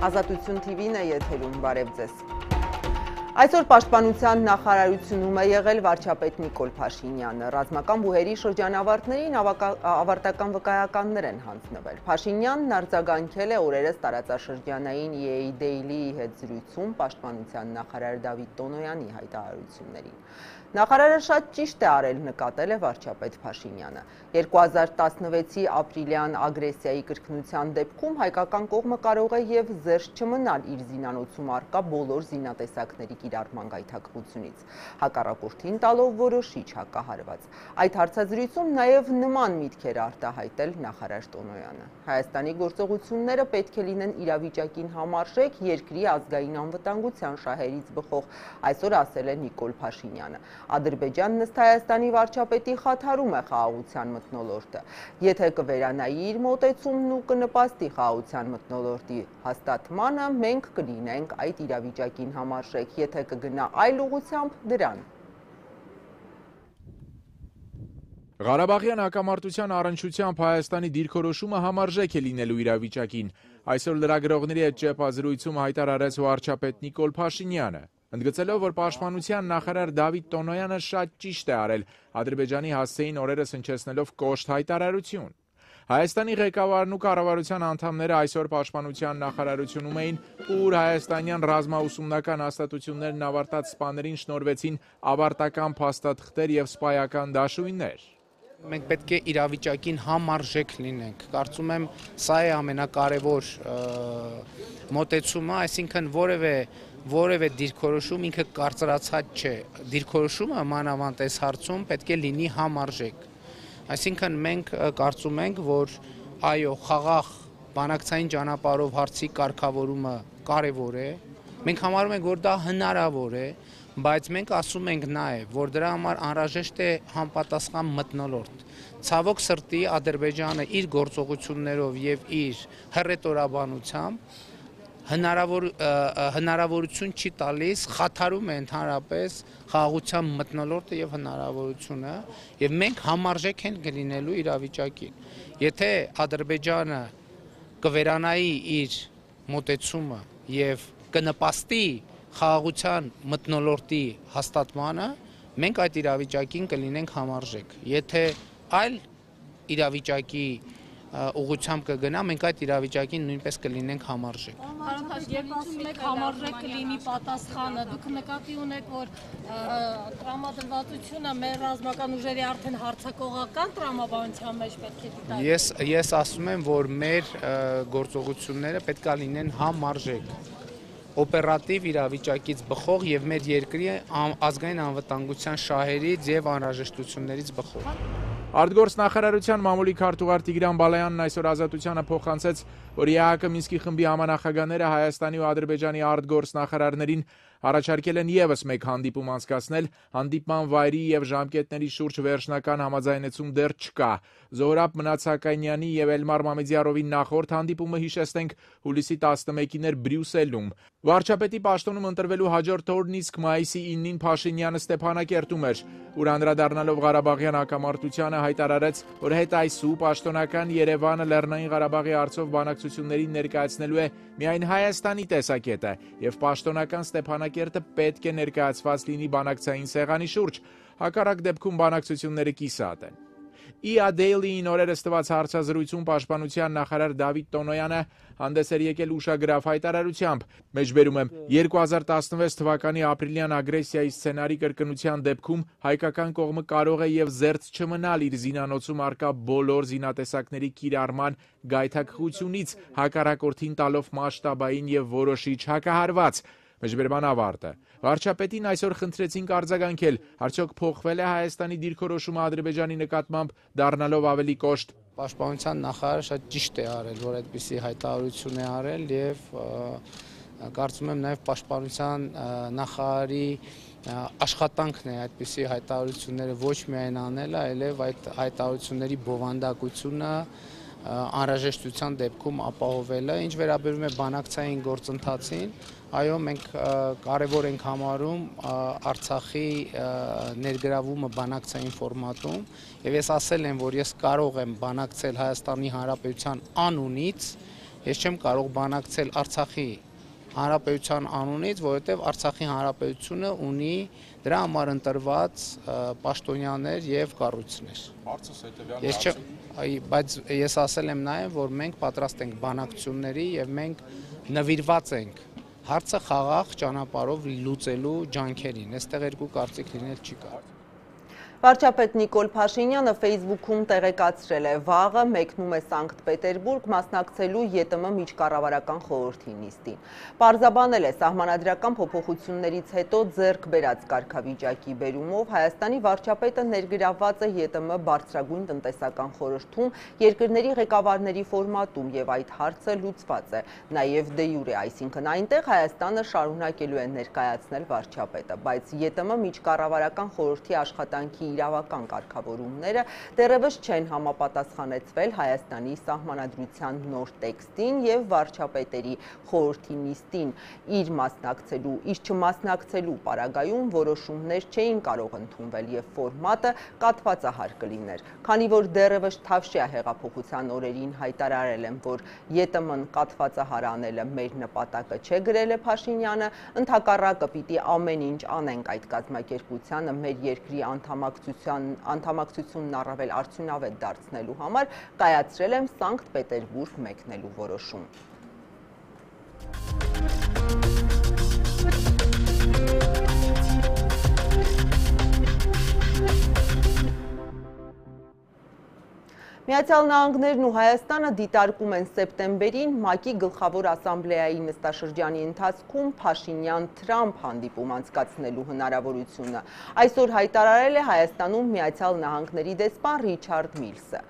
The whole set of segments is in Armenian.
Ազատություն TV-ն է եթերում, բարև ձեզ։ Այսօր պաշտպանության նախարարությունում է եղել վարչապետ Նիկոլ Փաշինյանը։ Ռազմական բուհերի շրջանավարտներին ավարտական վկայականներ են հանձնվել։ Փաշինյանն արձագանքել է օրերս տարածաշրջանային EA Daily-ի հետ զրույցում պաշտպանության նախարար Դավիթ Տոնոյանի հայտարարություններին։ Նախարարը շատ ճիշտ է արել նկատել է վարչապետ Փաշինյանը։ 2016-ի ապրիլյան ագրեսիայի կրկնության դեպքում հայկական կողմը կարող է եւ զերծ չմնալ իր զինանոցում արկա բոլոր զինատեսակների կիրառման գայթակղությունից։ Հակառակորդին տալով որոշիչ հակահարված։ Այդ հարցազրույցում նաեւ նման միտքեր արտահայտել նախարար Տոնոյանը։ Հայաստանի գործողությունները պետք է լինեն իրավիճակին համարժեք երկրի ազգային անվտանգության շահերից բխող, այսօր ասել է Նիկոլ Փաշինյանը։ Ադրբեջանն ըստ Հայաստանի վարչապետի խաթարում է խաղաղության մթնոլորտը։ Եթե կվերանայի իր մոտեցումն ու կնպաստի խաղաղության մթնոլորտի հաստատմանը, մենք կլինենք այդ իրավիճակին համարժեք, եթե կգնա այլ ուղությամբ դրան Ղարաբաղյան հակամարտության առնչությամբ Հայաստանի դիրքորոշումը համարժեք է լինելու իրավիճակին։ Այսօր լրագրողների հետ ճեպազրույցում հայտարարեց վարչապետ Նիկոլ Փաշինյանը։ Ընդգծելով, որ պաշտպանության նախարար Դավիթ Տոնոյանը շատ ճիշտ է արել Ադրբեջանի հասցեին օրերս հնչեցնելով կոշտ հայտարարություն։ Հայաստանի ղեկավարն ու կառավարության անդամները այսօր պաշտպանության նախարարությունում էին, ուր հայաստանյան ռազմաուսումնական հաստատություններն ավարտած սպաներին շնորվեցին ավարտական փաստաթղթեր եւ սպայական դաշույններ մենք պետք է իրավիճակին համարժեք լինենք։ Կարծում եմ սա է ամենակարևոր մոտեցումը, այսինքն որևէ որևէ դիրքորոշում ինքը կարծրացած չէ։ Դիրքորոշումը մանավանդ այս հարցում պետք է լինի համարժեք։ Այսինքն մենք կարծում ենք, որ այո, խաղաղ բանակցային ճանապարհով հարցի կարգավորումը կարևոր է։ Մենք համարում ենք, որ դա հնարավոր է, բայց մենք ասում ենք նաև, որ դրա համար անհրաժեշտ է համապատասխան մտնոլորտ։ Ցավոք սրտի Ադրբեջանը իր գործողություններով եւ իր հռետորաբանությամբ հնարավոր հնարավորություն չի տալիս, խաթարում է ընդհանրապես խաղաղության մտնոլորտը եւ հնարավորությունը եւ մենք համարժեք ենք գնինելու իրավիճակին։ Եթե Ադրբեջանը կվերանայի իր մոտեցումը եւ կնպաստի խաղաղության մտնոլորտի հաստատմանը, մենք այդ իրավիճակին կլինենք համարժեք։ Եթե այլ իրավիճակի ուղությամբ կգնա, մենք այդ իրավիճակին նույնպես կլինենք համարժեք։ Պարոն ասում եք համարժեք կլինի պատասխանը, դուք նկատի ունեք, որ տրամադրվածությունը մեր ռազմական ուժերի արդեն հարցակողական տրամաբանության մեջ պետք է դիտարկվի։ Ես ես ասում եմ, որ մեր գործողությունները պետք է լինեն համարժեք օպերատիվ իրավիճակից բխող եւ մեր երկրի ազգային անվտանգության շահերից եւ անհրաժեշտություններից բխող։ Արտգործ նախարարության մամուլի քարտուղար Տիգրան Բալայանն այսօր ազատությանը փոխանցեց, որ ԵԱՀԿ Մինսկի խմբի համանախագահները Հայաստանի ու Ադրբեջանի արտգործ նախարարներին Առաջարկել են եւս մեկ հանդիպում անցկացնել, հանդիպման վայրի եւ ժամկետների շուրջ վերջնական համաձայնեցում դեռ չկա։ Զոհրաբ Մնացականյանի եւ Էլմար Մամեդյարովի նախորդ հանդիպումը հիշեցնենք հուլիսի 11-ին էր Բրյուսելում։ Վարչապետի պաշտոնում ընտրվելու հաջորդ օրն իսկ մայիսի 9-ին Փաշինյանը Ստեփանակերտում էր, ուր անդրադառնալով Ղարաբաղյան հակամարտությանը հայտարարեց, որ հետ այսու պաշտոնական Երևանը Լեռնային Ղարաբաղի արծով բանակցություններին ներկայացնելու է միայն Հայաստանի տեսակետը եւ պաշտոնական Ստեփանակ Ստեփանակերտը պետք է ներկայացված լինի բանակցային սեղանի շուրջ, հակառակ դեպքում բանակցությունները կիսատ են։ IA Daily-ին օրերս տված հարցազրույցում պաշտպանության նախարար Դավիթ Տոնոյանը հանդես էր եկել ուշագրավ հայտարարությամբ։ Մեջբերում եմ 2016 թվականի ապրիլյան ագրեսիայի սցենարի կրկնության դեպքում հայկական կողմը կարող է եւ զերծ չմնալ իր զինանոցում արկա բոլոր զինատեսակների կիրառման գայթակղությունից հակառակորդին տալով մասշտաբային եւ որոշիչ հակահարված Մեջբերման ավարտը։ Վարչապետին այսօր խնդրեցինք արձագանքել, արդյոք փոխվել է Հայաստանի դիրքորոշումը Ադրբեջանի նկատմամբ դառնալով ավելի կոշտ։ Պաշտպանության նախարարը շատ ճիշտ է արել, որ այդպիսի հայտարարություն է արել եւ կարծում եմ նաեւ պաշտպանության նախարարի աշխատանքն է այդպիսի հայտարարությունները ոչ միայն անելը, այլև այդ հայտարարությունների բովանդակությունը անհրաժեշտության դեպքում ապահովելը, ինչ վերաբերում է բանակցային գործընթացին, այո, մենք կարևոր ենք համարում Արցախի ներգրավումը բանակցային ֆորմատում, եւ ես ասել եմ, որ ես կարող եմ բանակցել Հայաստանի Հանրապետության անունից ես չեմ կարող բանակցել Արցախի հանրապետության անունից, որովհետև Արցախի հանրապետությունը ունի դրա համար ընտրված պաշտոնյաներ եւ կառույցներ։ Հարցս հետեւյալն Ես չեմ, բայց ես ասել եմ նաեւ, որ մենք պատրաստ ենք բանակցությունների եւ մենք նվիրված ենք հարցը խաղաղ ճանապարհով լուծելու ջանքերին։ Այստեղ երկու կարծիք լինել չի կարող։ Վարչապետ Նիկոլ Փաշինյանը Facebook-ում տեղեկացրել է. Վաղը մեկնում է Սանկտ Պետերբուրգ մասնակցելու ԵՏՄ միջկառավարական խորհրդի նիստին։ Պարզաբանել է սահմանադրական փոփոխություններից հետո ձեռք բերած կարգավիճակի բերումով Հայաստանի վարչապետը ներգրավված է ԵՏՄ բարձրագույն տնտեսական խորհրդում երկրների ղեկավարների ֆորմատում եւ այդ հարցը լուծված է նաեւ դե յուրե, այսինքն այնտեղ Հայաստանը շարունակելու է ներկայացնել վարչապետը, բայց ԵՏՄ միջկառավարական խորհրդի աշխատանքի իրավական կարգավորումները դեռևս չեն համապատասխանեցվել Հայաստանի սահմանադրության նոր տեքստին եւ վարչապետերի խորհրդի նիստին իր մասնակցելու, իր չմասնակցելու պարագայում որոշումներ չէին կարող ընդունվել եւ ֆորմատը կատվածահար կլիներ։ Քանի որ դեռևս Թավշյա հեղափոխության օրերին հայտարարել եմ, որ ԵՏՄ-ն կատվածահար անելը մեր նպատակը չէ գրել է Փաշինյանը, ընդհակառակը պիտի ամեն ինչ անենք այդ կազմակերպությանը մեր երկրի անդամակ անդամակցության անդամակցությունն առավել արդյունավետ դարձնելու համար կայացրել եմ Սանկտ Պետերբուրգ մեկնելու որոշում։ Միացյալ Նահանգներն ու Հայաստանը դիտարկում են սեպտեմբերին ՄԱԿ-ի գլխավոր ասամբլեայի նստաշրջանի ընթացքում Փաշինյան-Թրամփ հանդիպում անցկացնելու հնարավորությունը։ Այսօր հայտարարել է Հայաստանում Միացյալ Նահանգների դեսպան Ռիչարդ Միլսը։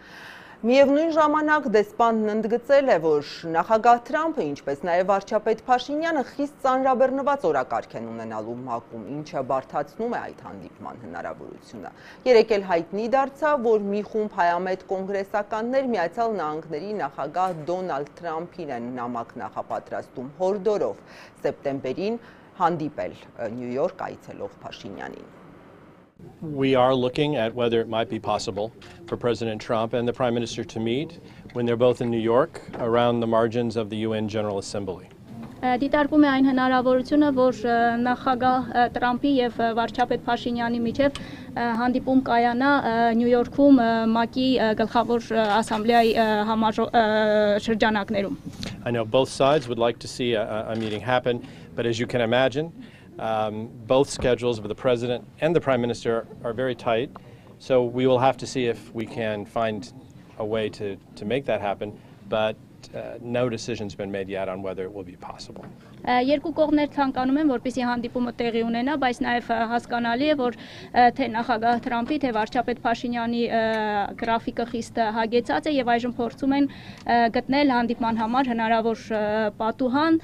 Միևնույն ժամանակ դեսպանն ընդգծել է, որ նախագահ Թրամփը, ինչպես նաև վարչապետ Փաշինյանը խիստ ծանրաբեռնված օրակարգ են ունենալու ՄԱԿ-ում, ինչը բարդացնում է այդ հանդիպման հնարավորությունը։ Երեկ էլ հայտնի դարձավ, որ մի խումբ հայամետ կոնգրեսականներ Միացյալ Նահանգների նախագահ Դոնալդ Թրամփին են նամակ նախապատրաստում հորդորով սեպտեմբերին հանդիպել Նյու Յորք այցելող Փաշինյանին։ We are looking at whether it might be possible for President Trump and the Prime Minister to meet when they're both in New York around the margins of the UN General Assembly. դիտարկում է այն հնարավորությունը, որ նախագահ Տրամփի եւ վարչապետ Փաշինյանի միջև հանդիպում կայանա Նյու Յորքում ՄԱԿ-ի գլխավոր ասամբլեայի համար շրջանակներում. I know both sides would like to see a, a meeting happen, but as you can imagine, um, both schedules of the president and the prime minister are very tight, so we will have to see if we can find a way to, to make that happen. But uh, no decision's been made yet on whether it will be possible. Երկու կողմներ ցանկանում են, որպեսզի հանդիպումը տեղի ունենա, բայց նաև հասկանալի է, որ թե նախագահ Թրամփի, թե վարչապետ Փաշինյանի գրաֆիկը խիստ հագեցած է եւ այժմ փորձում են գտնել հանդիպման համար հնարավոր պատուհան,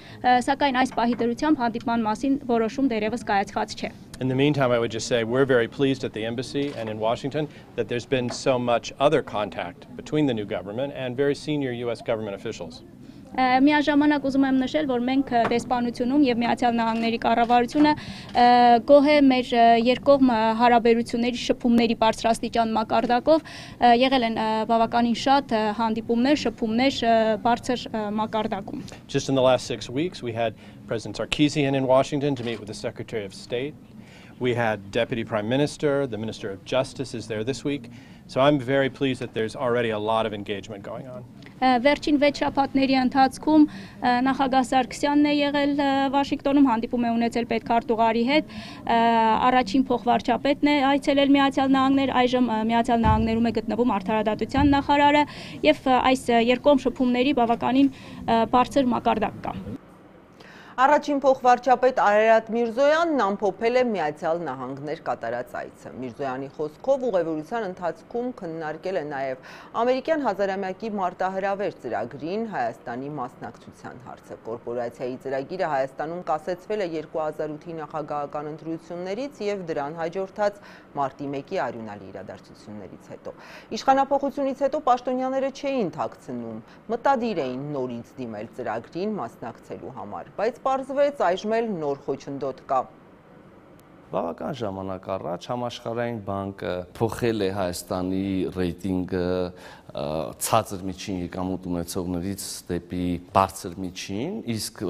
սակայն այս պահի դրությամբ հանդիպման մասին որոշում դեռևս կայացված չէ։ In the meantime, I would just say we're very pleased at the embassy and in Washington that there's been so much other contact between the new government and very senior U.S. government officials. Միաժամանակ ուզում եմ նշել, որ մենք դեսպանությունում եւ Միացյալ Նահանգների կառավարությունը գոհ է մեր երկկողմ հարաբերությունների շփումների բարձրաստիճան մակարդակով եղել են բավականին շատ հանդիպումներ, շփումներ բարձր մակարդակում. Just in the last 6 weeks we had President Sarkisian in Washington to meet with the Secretary of State. We had Deputy Prime Minister, the Minister of Justice is there this week. So I'm very pleased that there's already a lot of engagement going on. Վերջին 6 շաբաթների ընթացքում նախագահ Սարգսյանն է եղել Վաշինգտոնում հանդիպում է ունեցել պետքարտուղարի հետ, առաջին փոխվարչապետն է այցելել Միացյալ Նահանգներ, այժմ Միացյալ Նահանգներում է գտնվում արդարադատության նախարարը եւ այս երկկողմ շփումների բավականին բարձր մակարդակ կա։ Առաջին փոխվարչապետ Արարատ Միրզոյանն ամփոփել է Միացյալ Նահանգներ կատարած այցը։ Միրզոյանի խոսքով ուղևորության ընթացքում քննարկել է նաև ամերիկյան հազարամյակի մարտահրավեր ծրագրին Հայաստանի մասնակցության հարցը։ Կորպորացիայի ծրագիրը Հայաստանում կասեցվել է 2008-ի նախագահական ընտրություններից եւ դրան հաջորդած մարտի 1-ի արյունալի իրադարձություններից հետո։ Իշխանապողությունից հետո պաշտոնյաները չէին թաքցնում, մտադիր էին նորից դիմել ծրագրին մասնակցելու համար, բայց պարզվեց այժմ էլ նոր խոչընդոտ կա։ Բավական ժամանակ առաջ համաշխարհային բանկը փոխել է Հայաստանի ռեյտինգը ցածր միջին եկամուտ ունեցողներից դեպի բարձր միջին, իսկ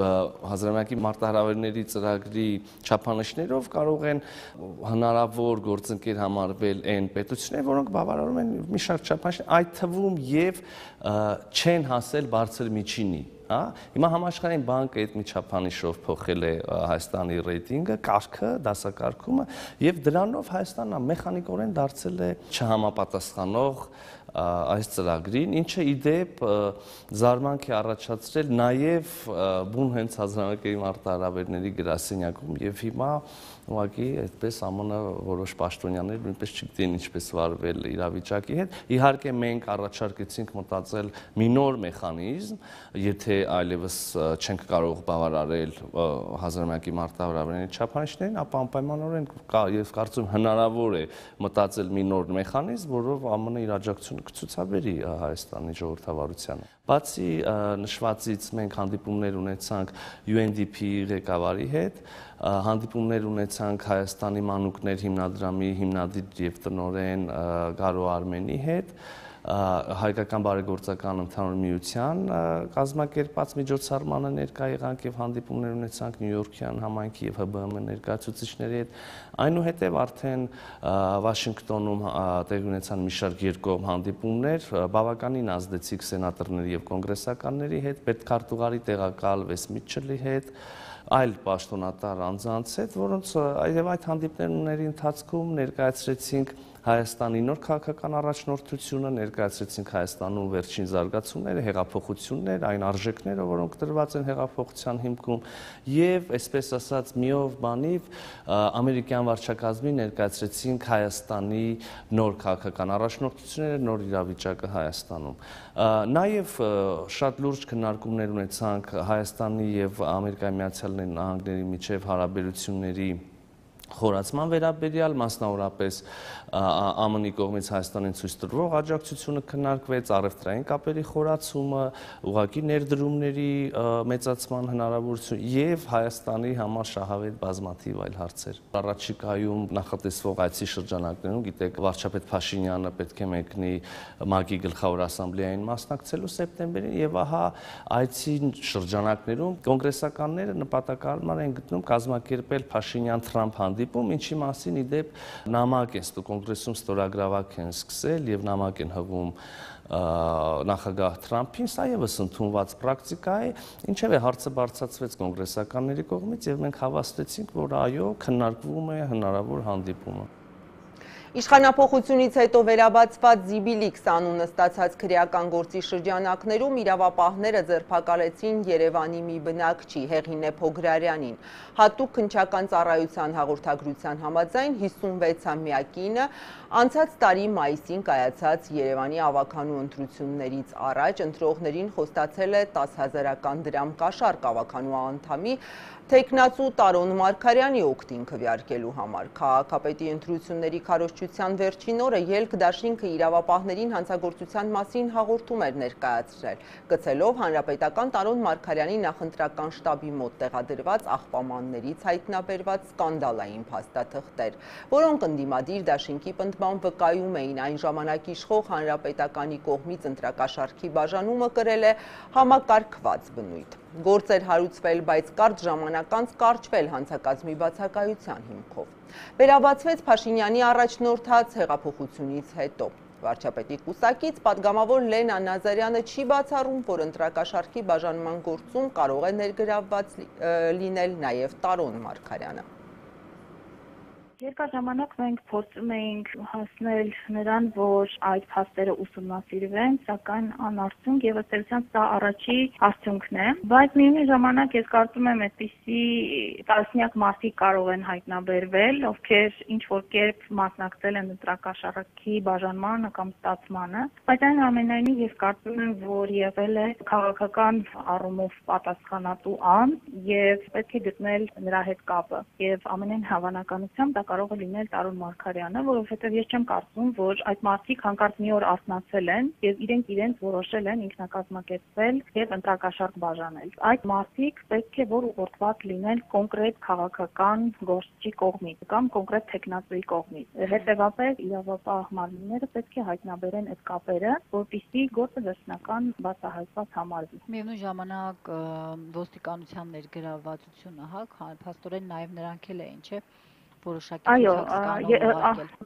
հազարամյակի մարտահրավերների ծրագրի չափանիշներով կարող են հնարավոր գործընկեր համարվել այն պետություններ, որոնք բավարարում են մի շարք չափանիշներ, այդ թվում եւ չեն հասել բարձր միջինի հա հիմա համաշխարհային բանկը այդ միջափանիշով փոխել է Հայաստանի ռեյտինգը, կարգը, դասակարգումը եւ դրանով Հայաստանն մեխանիկորեն դարձել է չհամապատասխանող այս ծրագրին, ինչը իդեպ զարմանք է առաջացրել նաև բուն հենց հազարամյակի մարտահրավերների գրասենյակում եւ հիմա ուղղակի այդպես ԱՄՆ որոշ պաշտոնյաներ նույնպես չգիտեն ինչպես վարվել իրավիճակի հետ։ Իհարկե մենք առաջարկեցինք մտածել մի նոր մեխանիզմ, եթե այլևս չենք կարող բավարարել հազարամյակի մարտահրավերների չափանիշներին, ապա անպայմանորեն կա եւ կարծում հնարավոր է մտածել մի նոր մեխանիզմ, որով ԱՄՆ-ը իր աջակցությունը կցուցաբերի Հայաստանի ժողովրդավարությանը։ Բացի նշվածից մենք հանդիպումներ ունեցանք UNDP ղեկավարի հետ, հանդիպումներ ունեցանք Հայաստանի մանուկներ հիմնադրամի հիմնադիր եւ տնորեն Գարո Արմենի հետ, հայկական բարեգործական ընդհանուր միության կազմակերպած միջոցառմանը ներկա եղանք եւ հանդիպումներ ունեցանք Նյու Յորքյան համայնքի եւ ՀԲՄ ներկայացուցիչների հետ այնուհետև արդեն Վաշինգտոնում տեղի ունեցան մի շարք երկկողմ հանդիպումներ բավականին ազդեցիկ սենատորների եւ կոնգրեսականների հետ պետքարտուղարի տեղակալ Վեսմիչելի հետ այլ պաշտոնատար անձանց հետ, որոնց այլ այդ հանդիպումների ընթացքում ներկայացրեցինք Հայաստանի նոր քաղաքական առաջնորդությունը, ներկայացրեցինք Հայաստանում վերջին զարգացումները, հեղափոխություններ, այն արժեքները, որոնք դրված են հեղափոխության հիմքում, եւ այսպես ասած միով բանիվ ամերիկյան վարչակազմի ներկայացրեցինք Հայաստանի նոր քաղաքական առաջնորդությունները, նոր իրավիճակը Հայաստանում։ Նաեւ շատ լուրջ քննարկումներ ունեցանք Հայաստանի եւ Ամերիկայի Միացյալ Նահանգների միջև հարաբերությունների խորացման վերաբերյալ մասնավորապես ԱՄՆ-ի կողմից Հայաստանին ցույց տրվող աջակցությունը քննարկվեց, առևտրային կապերի խորացումը, ուղակի ներդրումների մեծացման հնարավորություն եւ Հայաստանի համար շահավետ բազմաթիվ այլ հարցեր։ Առաջիկայում նախատեսվող այցի շրջանակներում, գիտեք, վարչապետ Փաշինյանը պետք է մեկնի ՄԱԿ-ի գլխավոր ասամբլեային մասնակցելու սեպտեմբերին եւ ահա այցի շրջանակներում կոնգրեսականները նպատակարար են գտնում կազմակերպել Փաշինյան-Թրամփ հանդիպում, ինչի մասին իդեպ նամակ են ստու կոնգրեսում ստորագրավակ են սկսել եւ նամակ են հղում նախագահ Թրամփին, սա եւս ընդունված պրակտիկա է, ինչեւ է հարցը բարձրացվեց կոնգրեսականների կողմից եւ մենք հավաստեցինք, որ այո, քննարկվում է հնարավոր հանդիպումը։ Իշխանապողությունից հետո վերաբացված Զիբիլիքս անունը ստացած քրեական գործի շրջանակներում իրավապահները ձերբակալեցին Երևանի մի բնակչի Հեղինե Փոգրարյանին։ Հատուկ քնչական ծառայության հաղորդագրության համաձայն 56-ամյա կինը անցած տարի մայիսին կայացած Երևանի ավականու ընտրություններից առաջ ընտրողներին խոստացել է 10 հազարական դրամ կաշառք ավականու անդամի Թեկնածու Տարոն Մարկարյանի օգտին քվյարկելու համար քաղաքապետի ընտրությունների քարոշչության վերջին օրը ելք դաշինքը իրավապահներին հանցագործության մասին հաղորդում էր ներկայացրել, գծելով հանրապետական Տարոն Մարկարյանի նախընտրական շտաբի մոտ տեղադրված աղբամաններից հայտնաբերված սկանդալային փաստաթղթեր, որոնք ընդդիմադիր դաշինքի անգամ վկայում էին այն ժամանակ իշխող Հանրապետականի կողմից ընտրակաշարքի բաժանումը կրել է համակարգված բնույթ։ Գործեր հարուցվել, բայց կարդ ժամանակ անց կարճվել հանցակազմի բացակայության հիմքով։ Վերաբացվեց Փաշինյանի առաջնորդած հեղափոխությունից հետո։ Վարչապետի կուսակից падգամավոր Լենա Նազարյանը չի բացառում, որ ընտրակաշարքի բաժանման գործում կարող է ներգրավված լինել նաև Տարոն Մարգարյանը։ Երկար ժամանակ մենք փորձում էինք հասնել նրան, որ այդ փաստերը ուսումնասիրվեն, սակայն անարդյունք եւ ըստ էության սա առաջի արդյունքն է, բայց միևնույն ժամանակ ես կարծում եմ այդպիսի տասնյակ մարդիկ կարող են հայտնաբերվել, ովքեր ինչ որ կերպ մասնակցել են ընտրակաշառքի բաժանմանը կամ ստացմանը, բայց այն ամենայնիվ ես կարծում եմ, որ եղել է քաղաքական առումով պատասխանատու անձ եւ պետք է գտնել նրա հետ կապը եւ ամենայն հավանականությամբ դա կարող է լինել Տարոն Մարգարյանը, որովհետև ես չեմ կարծում, որ այդ մարդիկ հանկարծ մի օր արթնացել են եւ իրենք իրենց որոշել են ինքնակազմակերպվել եւ ընտրակաշարք բաժանել։ Այդ մարդիկ պետք է որ ուղղորդված լինեն կոնկրետ քաղաքական գործչի կողմից կամ կոնկրետ տեխնացուի կողմից։ Հետևաբար իրավապահ մարմինները պետք է հայտնաբերեն այդ կապերը, որպեսզի գործը վերջնական բացահայտված համարվի։ Միևնույն ժամանակ ոստիկանության ներգրավվածությունը, հա, փաստորեն նաև նրանք էլ էին, չէ՞ որոշակի Այո,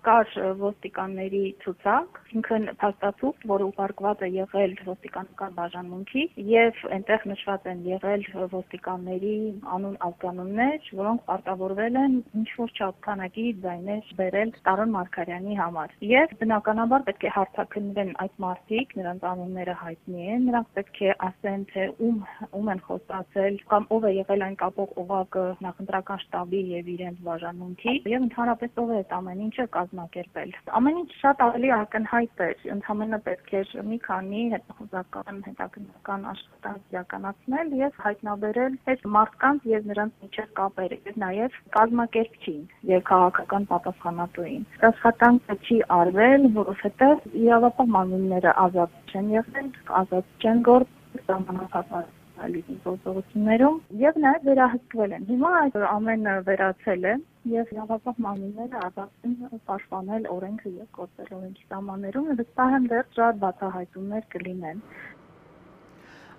կար ոստիկանների ցուցակ, ինքն փաստաթուղթ, որը ուղարկված է եղել ոստիկանական բաժանմունքի եւ այնտեղ նշված են եղել ոստիկանների անուն ազգանուններ, որոնք պարտավորվել են ինչ որ չափքանակի ձայներ բերել Տարոն Մարգարյանի համար։ Եվ բնականաբար պետք է հարցակնվեն այդ մարդիկ, նրանց անունները հայտնի են, նրանք պետք է ասեն թե ում ում են խոսացել կամ ով է եղել այն կապող օղակը նախընտրական շտաբի եւ իրենց բաժանմունքի կողքի եւ ընդհանրապես ով է այդ ամեն ինչը կազմակերպել։ Ամեն ինչ շատ ավելի ակնհայտ էր, ընդհանրապես պետք էր մի քանի հետախուզական հետաքննական աշխատանք իրականացնել եւ հայտնաբերել այդ մարդկանց եւ նրանց միջև կապերը եւ նաեւ կազմակերպչին եւ քաղաքական պատասխանատուին։ Աշխատանքը չի արվել, որովհետեւ իրավապահ մանունները ազատ չեն եղել, ազատ չեն գործ ժամանակապահ լիզի գործողություններում եւ նաեւ վերահսկվել են։ Հիմա այդ ամենը վերացել է եւ իրավապահ մարմինները ազատ են պաշտպանել օրենքը եւ գործել օրենքի սահմաններում, վստահ եմ դեռ շատ բացահայտումներ կլինեն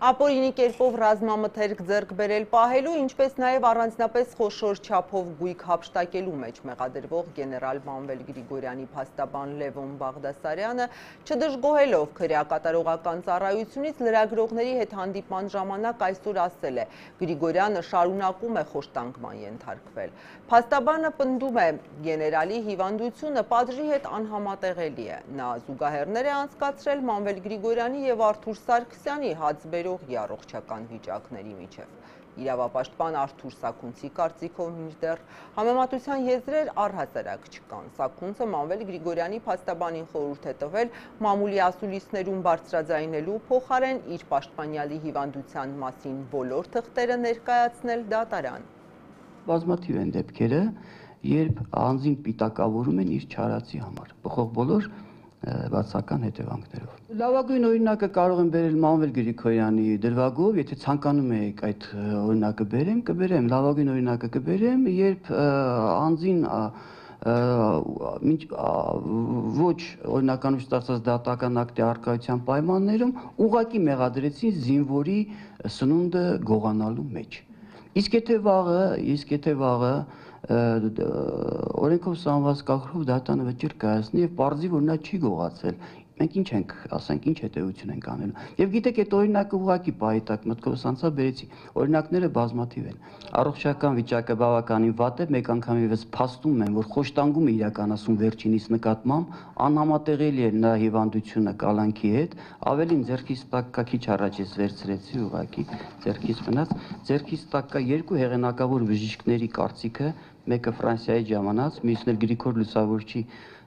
ապօրինի կերպով ռազմամթերք ձեռք բերել պահելու, ինչպես նաև առանձնապես խոշոր չափով գույք հապշտակելու մեջ մեղադրվող գեներալ Մանվել Գրիգորյանի փաստաբան Լևոն Բաղդասարյանը չդժգոհելով քրեակատարողական ծառայությունից լրագրողների հետ հանդիպման ժամանակ այսօր ասել է. Գրիգորյանը շարունակում է խոշտանգման ենթարկվել։ Փաստաբանը պնդում է գեներալի հիվանդությունը պատժի հետ անհամատեղելի է։ Նա զուգահեռներ է անցկացրել Մանվել Գրիգորյանի եւ Արթուր Սարգսյանի հացբերող տիրողի առողջական վիճակների միջև։ Իրավապաշտպան Արթուր Սակունցի կարծիքով մինչդեռ համեմատության եզրեր առհասարակ չկան։ Սակունցը Մանվել Գրիգորյանի փաստաբանին խորհուրդ է տվել մամուլի ասուլիսներում բարձրաձայնելու փոխարեն իր պաշտպանյալի հիվանդության մասին բոլոր թղթերը ներկայացնել դատարան։ Բազմաթիվ են դեպքերը, երբ անձին պիտակավորում են իր չարացի համար։ Բխող բոլոր բացական հետևանքներով։ Լավագույն օրինակը կարող եմ բերել Մանվել Գրիգորյանի դրվագով, եթե ցանկանում եք այդ օրինակը բերեմ, կբերեմ, լավագույն օրինակը կբերեմ, երբ անձին մինչ ոչ օրինականություն ստացած դատական ակտի արկայության պայմաններում ուղակի մեղադրեցին զինվորի սնունդը գողանալու մեջ։ Իսկ եթե վաղը, իսկ եթե վաղը օրենքով սահմանված կարգով դատանը վճիռ կայացնի եւ ողջի որ նա չի գողացել մենք ինչ ենք ասենք ինչ հետեւություն ենք անելու եւ գիտեք այդ օրինակը ուղակի պահիտակ մտքովս անցա բերեցի օրինակները բազմաթիվ են առողջական վիճակը բավականին վատ է մեկ անգամ եւս փաստում են որ խոշտանգում է իրականացում վերջինիս նկատմամբ անհամատեղելի է նրա հիվանդությունը կալանքի հետ ավելին ձերքից տակ կա քիչ առաջ ես վերցրեցի ուղակի ձերքից մնաց ձերքից տակ կա երկու հեղինակավոր բժիշկների կարծիքը մեկը Ֆրանսիայի ժամանած, մյուսն էլ Գրիգոր Լուսավորչի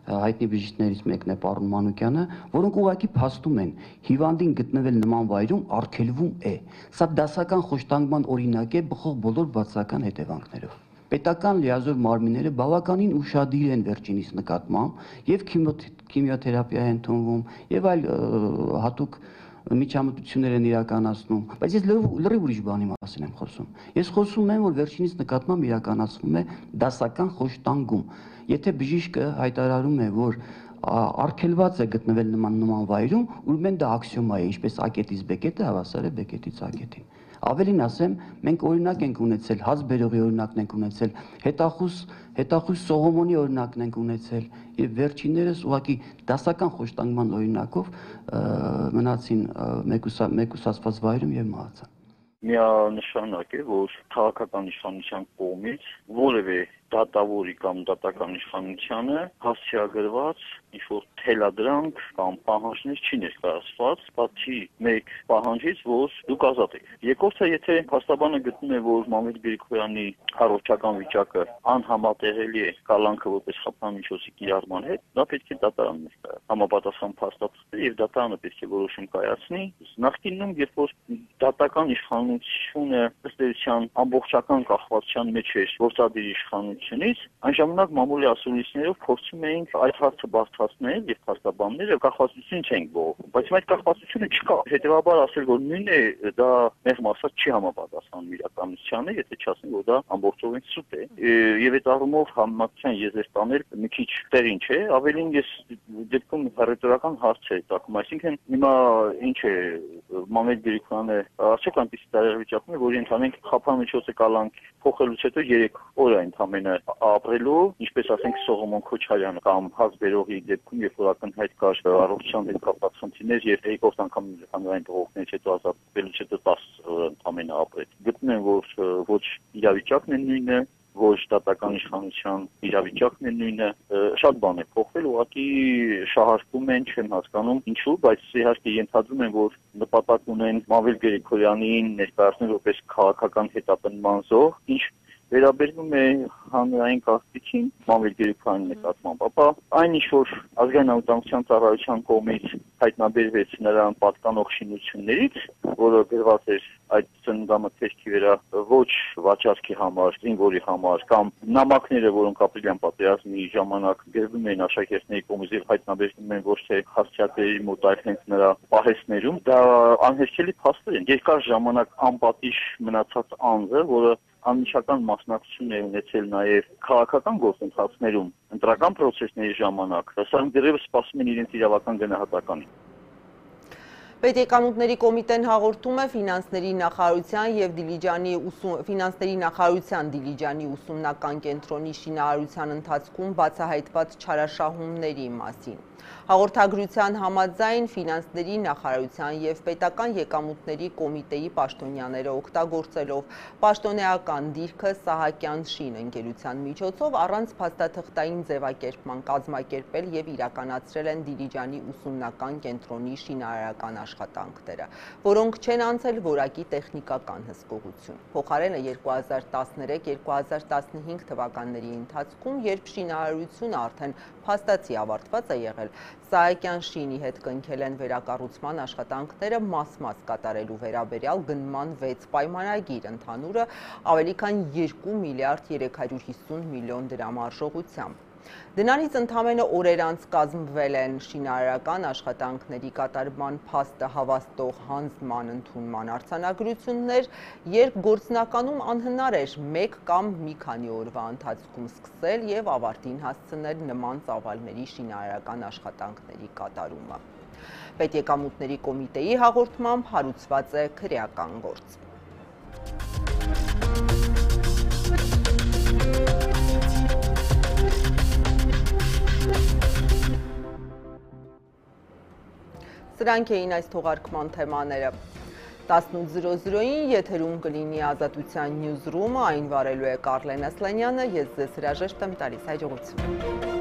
հայտնի բժիշկներից մեկն է Պարոն Մանուկյանը, որոնք ուղակի փաստում են հիվանդին գտնվել նման վայրում արգելվում է։ Սա դասական խոշտանգման օրինակ է բխող բոլոր բացական հետևանքներով։ Պետական լիազոր մարմինները բավականին ուշադիր են վերջինիս նկատմամբ եւ քիմիոթերապիա են ընդունվում եւ այլ հատուկ միջամտություններ են իրականացնում, բայց ես լրիվ ուրիշ բանի մասին եմ խոսում։ Ես խոսում եմ, որ վերջինիս նկատմամբ իրականացվում է դասական խոշտանգում։ Եթե բժիշկը հայտարարում է, որ արգելված է գտնվել նման նման վայրում, ուրեմն դա աքսիոմա է, ինչպես ակետից բեկետը հավասար է բեկետից ակետին։ Ավելին ասեմ, մենք օրինակ ենք ունեցել, հաց բերողի օրինակն ենք ունեցել, հետախուս հետախուս Սողոմոնի օրինակն ենք ունեցել եւ վերջիններս ուղակի դասական խոշտանգման օրինակով մնացին մեկուսացված վայրում եւ մահացան միանշանակ է, որ քաղաքական իշխանության կողմից որևէ դատավորի կամ դատական իշխանությանը հասցեագրված ինչ-որ թելադրանք կամ պահանջներ չի ներկայացված, բացի մեկ պահանջից, որ դուք ազատ եք։ Երկրորդը, եթե փաստաբանը գտնում է, որ Մամեդ Գրիգորյանի առողջական վիճակը անհամատեղելի է կալանքը որպես խափանմիջոցի կիրառման հետ, դա պետք է դատարան ներկայացնի։ Համապատասխան փաստաթղթեր եւ դատարանը պետք է որոշում կայացնի։ Նախկինում, երբ որ դատական իշխանությունը իշխանությունը ըստ էության ամբողջական կախվածության մեջ էր գործադիր իշխանությունից, այն ժամանակ մամուլի ասուլիսներով փորձում էինք այդ հարցը բարձրացնել եւ փաստաբանները կախվածություն չենք բողոքում, բայց այդ կախվածությունը չկա։ Հետևաբար ասել որ նույնն է դա մեղմ ասած չի համապատասխանում իրականությանը, եթե չասեն որ դա ամբողջովին սուտ է։ Եվ այդ առումով համակցության եզր տանել մի քիչ տեղին չէ, ավելին ես դեպքում ռետորական հարց է տակում, այսինքն հիմա ինչ է Մամեդ Գրիգորյանը ասեք այնպեսի տարեվիճակում է, որ ընդհանրենք խափամիջոցը կալանք փոխելուց հետո 3 օր այն ընդամենը ապրելու, ինչպես ասենք Սողոմոն Քոչարյանը կամ հաց բերողի դեպքում, երբ որ ակնհայտ կար առողջության հետ կապված խնդիրներ եւ երկրորդ անգամ հանրային բողոքներից հետո ազատվելուց հետո 10 օր ընդամենը ապրել։ Գտնում եմ, որ ոչ իրավիճակն է նույնը, ոչ դատական իշխանության իրավիճակն է նույնը շատ բան է փոխվել ուղղակի շահարկում են չեմ հասկանում ինչու բայց իհարկե ենթադրում եմ որ նպատակ ունեն Մավիլ Գրիգորյանին ներկայացնել որպես քաղաքական հետապնդման զոհ ինչ վերաբերվում է հանրային կարգին Մամիլ Գերիքյանի նկատմամբ, ապա այն ինչ որ ազգային անվտանգության ծառայության կողմից հայտնաբերվեց նրան պատկանող շինություններից, որը գրված էր այդ ծննդամթերքի վրա ոչ վաճառքի համար, զինվորի համար կամ նամակները, որոնք ապրիլյան պատերազմի ժամանակ գրվում էին աշակերտների կողմից եւ հայտնաբերվում են ոչ թե հասցեատերի մոտ այլ հենց նրա պահեսներում, դա անհերքելի փաստեր են։ Երկար ժամանակ անպատիժ մնացած անձը, որը անմիջական մասնակցություն է ունեցել նաև քաղաքական գործընթացներում, ընտրական process-ների ժամանակ, սրանք դեռևս սպասում են իրենց իրավական գնահատականին։ Պետեկամուտների կոմիտեն հաղորդում է ֆինանսների նախարարության եւ Դիլիջանի ֆինանսների նախարարության Դիլիջանի ուսումնական կենտրոնի շինարարության ընթացքում բացահայտված չարաշահումների մասին։ Հաղորդագրության համաձայն ֆինանսների նախարարության եւ պետական եկամուտների կոմիտեի պաշտոնյաները օգտագործելով պաշտոնեական դիրքը Սահակյան շին ընկերության միջոցով առանց փաստաթղթային ձևակերպման կազմակերպել եւ իրականացրել են Դիլիջանի ուսումնական կենտրոնի շինարարական աշխատանքները, որոնք չեն անցել որակի տեխնիկական հսկողություն։ Փոխարենը 2013-2015 թվականների ընթացքում, երբ շինարարությունը արդեն փաստացի ավարտված է եղել, Սահակյան շինի հետ կնքել են վերակառուցման աշխատանքները մաս-մաս կատարելու վերաբերյալ գնման 6 պայմանագիր ընդհանուրը ավելի քան 2 միլիարդ 350 միլիոն դրամ արժողությամբ։ Դրանից ընդամենը օրեր անց կազմվել են շինարարական աշխատանքների կատարման փաստը հավաստող հանձնման ընդունման արձանագրություններ, երբ գործնականում անհնար էր մեկ կամ մի քանի օրվա ընթացքում սկսել եւ ավարտին հասցնել նման ծավալների շինարարական աշխատանքների կատարումը։ Պետեկամուտների կոմիտեի հաղորդմամբ հարուցված է քրեական գործ։ Սրանք էին այս թողարկման թեմաները։ 18:00-ին եթերում կլինի Ազատության նյուզրումը, այն վարելու է Կարլեն Ասլանյանը, ես ձեզ հրաժեշտ եմ տալիս հաջողություն։